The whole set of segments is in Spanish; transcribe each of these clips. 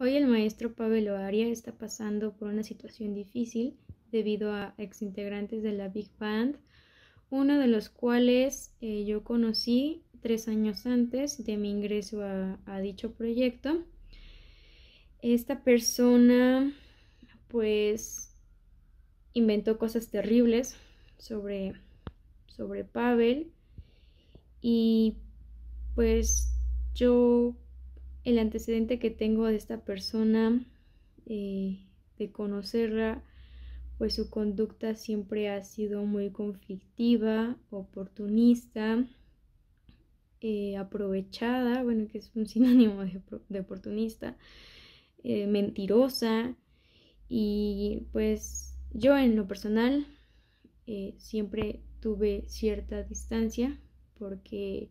Hoy el maestro Pavel Oaria está pasando por una situación difícil debido a exintegrantes de la Big Band, uno de los cuales eh, yo conocí tres años antes de mi ingreso a, dicho proyecto. Esta persona pues inventó cosas terribles sobre, sobre Pavel y pues yo el antecedente que tengo de esta persona, eh, de conocerla, pues su conducta siempre ha sido muy conflictiva, oportunista, eh, aprovechada, bueno, que es un sinónimo de, oportunista, eh, mentirosa. Y pues yo en lo personal siempre tuve cierta distancia porque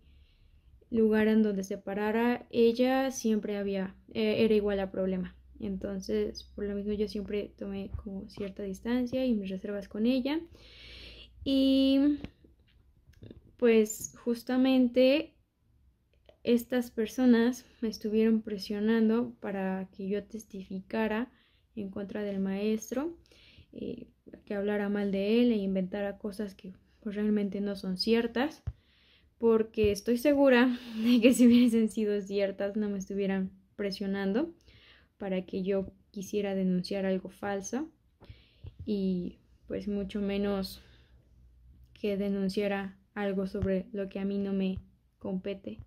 lugar en donde se parara, ella siempre había, eh, era igual a problema. Entonces, por lo mismo yo siempre tomé como cierta distancia y mis reservas con ella. Y pues justamente estas personas me estuvieron presionando para que yo testificara en contra del maestro, eh, que hablara mal de él e inventara cosas que pues, realmente no son ciertas porque estoy segura de que si hubiesen sido ciertas no me estuvieran presionando para que yo quisiera denunciar algo falso y pues mucho menos que denunciara algo sobre lo que a mí no me compete.